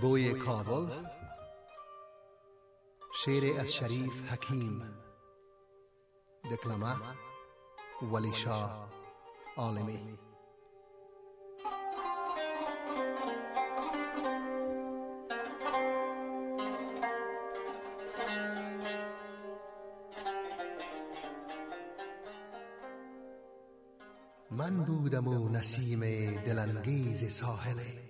بوی کابل. شعر از شریف حکیم. دکلمه ولی شاه عالمی. من بودم و نسیم دلانگیز ساحله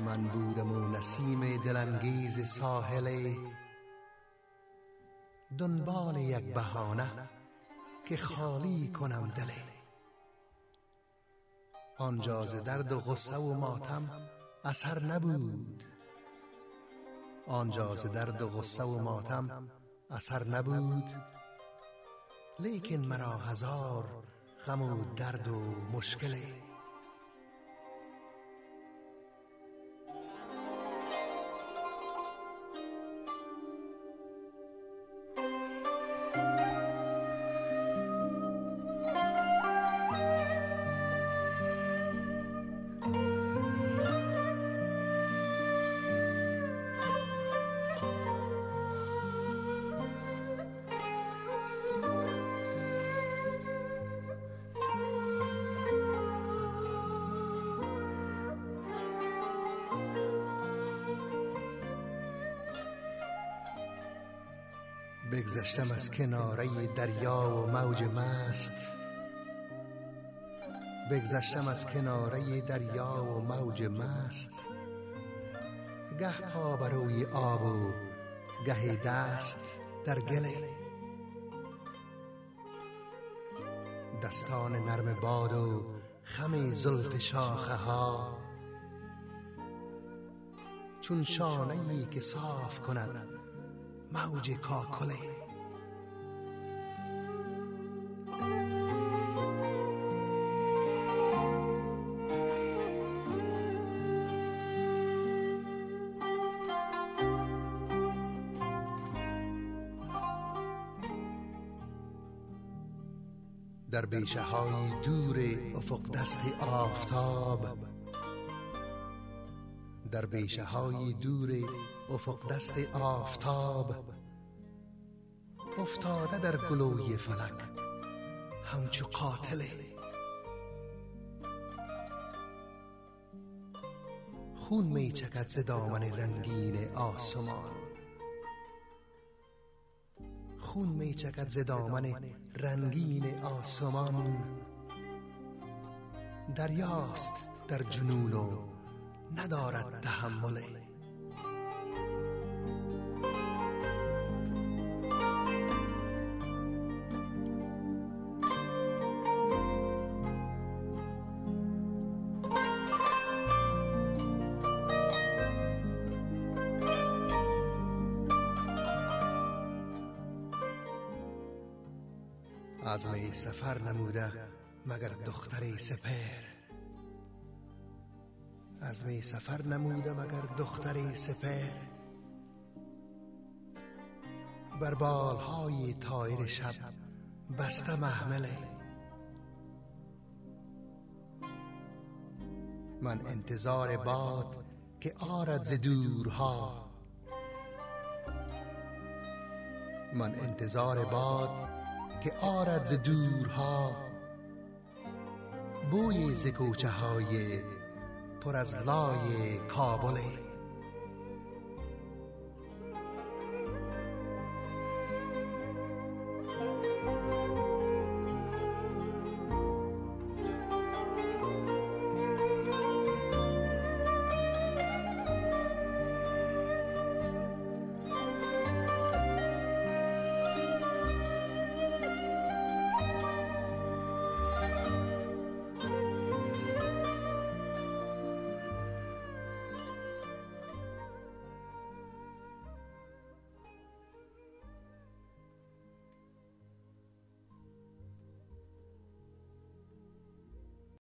من بودم و نسیم دلانگیز ساحله دنبال یک بهانه که خالی کنم دله آنجا ز درد و غصه و ماتم اثر نبود. آنجا ز درد و غصه و ماتم اثر نبود. لیکن مرا هزار غم و درد و مشکله بگذشتم از کناره دریا و موج مست. بگذشتم از کناره دریا و موج مست. گه پا بروی آب و گه دست در گله. دستان نرم باد و خم زلف شاخه ها چون شانه ای که صاف کند موج کاکله در بیشه های دور افق دست آفتاب در بیشه های دور افق دست آفتاب. افتاده در گلوی فلک همچو قاتله خون می چکد ز دامن رنگین آسمان. خون می چکد ز دامن رنگین آسمان. دریاست در جنون و ندارد تحمله عزم سفر نموده مگر دختر سپر عزم سفر نموده مگر دختر سپر بر بالهای تایر شب بسته محمله. من انتظار باد که آرد ز دورها. من انتظار باد که آرد ز دورها. بوی ز کوچه های پر از لای کابله.